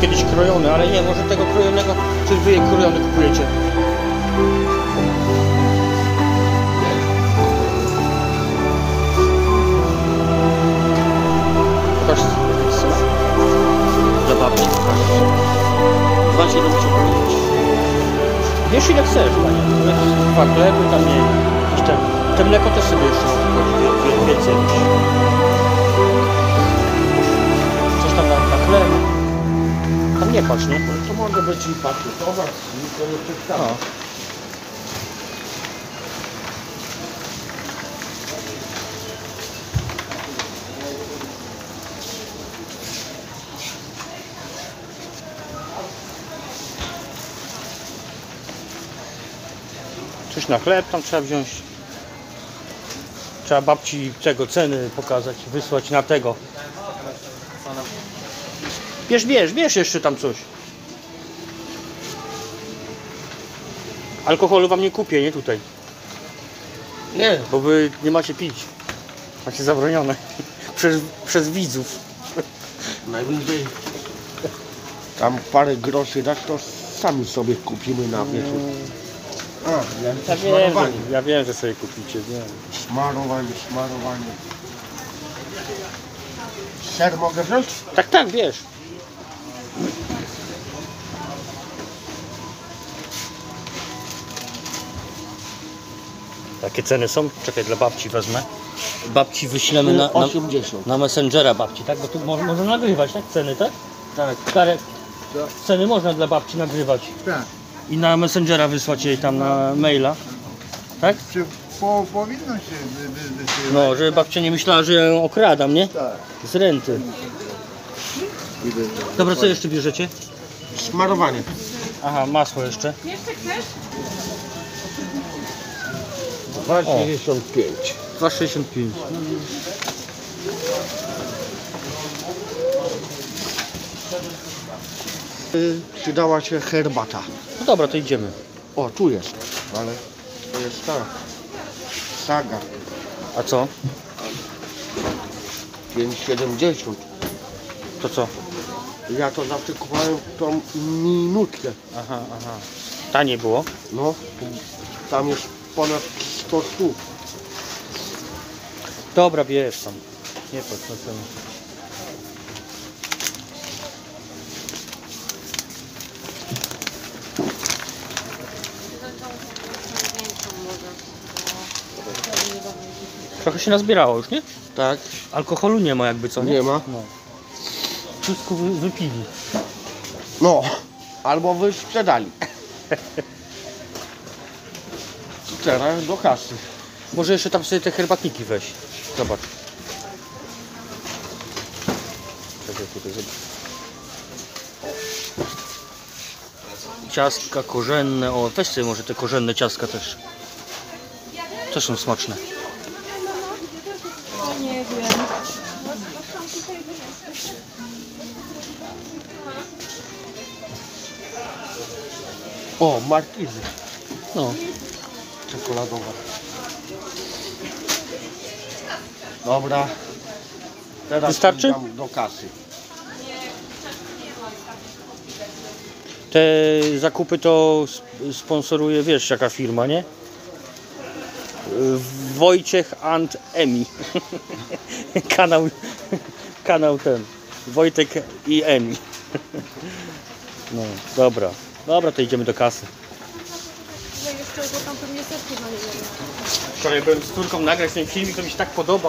kiedyś krojony, ale nie, może tego krojonego, czy wy krojony kupujecie? Pokaż syna. Dla babci. 2,75. Wiesz ile chcesz, panie. Dwa chleby, tam nie te, te mleko też sobie jeszcze więcej. Tam nie patrz, nie? To może być i pakietowa, to tak samo. No. Coś na chleb tam trzeba wziąć. Trzeba babci tego ceny pokazać, wysłać na tego. Bierz, bierz, bierz jeszcze tam coś. Alkoholu wam nie kupię, nie tutaj. Nie, Bo wy nie macie pić. Macie zabronione. Przez, przez widzów. najwyżej tam parę groszy dasz, to sami sobie kupimy na wieczór. A, ja Ja wiem, że, ja wiem, że sobie kupicie. Wiem. Smarowanie, smarowanie. Ser mogę wziąć? Tak, tak, wiesz. Jakie ceny są? Czekaj, dla babci wezmę. Babci wyślemy na, na, 80. na Messengera babci, tak? Bo tu można, można nagrywać, tak? Ceny, tak? Tak. Karek, ceny można dla babci nagrywać. Tak. I na Messengera wysłać jej tam na maila. Tak? Czy po, powinno się wy, wy, wysyłać? No, żeby babcia nie myślała, że ja ją okradam, nie? Tak. Z renty. Dobra, co jeszcze bierzecie? Smarowanie. Aha, masło jeszcze. 2,65. 2,65. Y, Przydała się herbata. No dobra, to idziemy. O, tu jest, ale to jest ta saga A co? 5,70. To co? Ja to zawsze kupowałem tą minutkę. Aha, aha. Taniej było? No, tam jest ponad 100 sztuk. Dobra, bierz tam. Nie patrz na cenę. Trochę się nazbierało już, nie? Tak, Alkoholu nie ma jakby co, nie? nie ma. No. Wszystko wy, wypili. No, albo wy sprzedali. Teraz do kasy. Może jeszcze tam sobie te herbatniki weź. Zobacz. Czekaj tutaj zobacz. Ciastka korzenne, o weź sobie może te korzenne ciastka też. Też są smaczne. Nie wiem. O, markizy No, czekoladowe. Dobra. Teraz Wystarczy? idę do kasy. te zakupy to sp- sponsoruje, wiesz jaka firma, nie? Wojciech and Emi. kanał, kanał ten. Wojtek i Emi. No, dobra. Dobra, to idziemy do kasy. No jeszcze, Wczoraj byłem z córką nagrać ten filmik, to mi się tak podobał.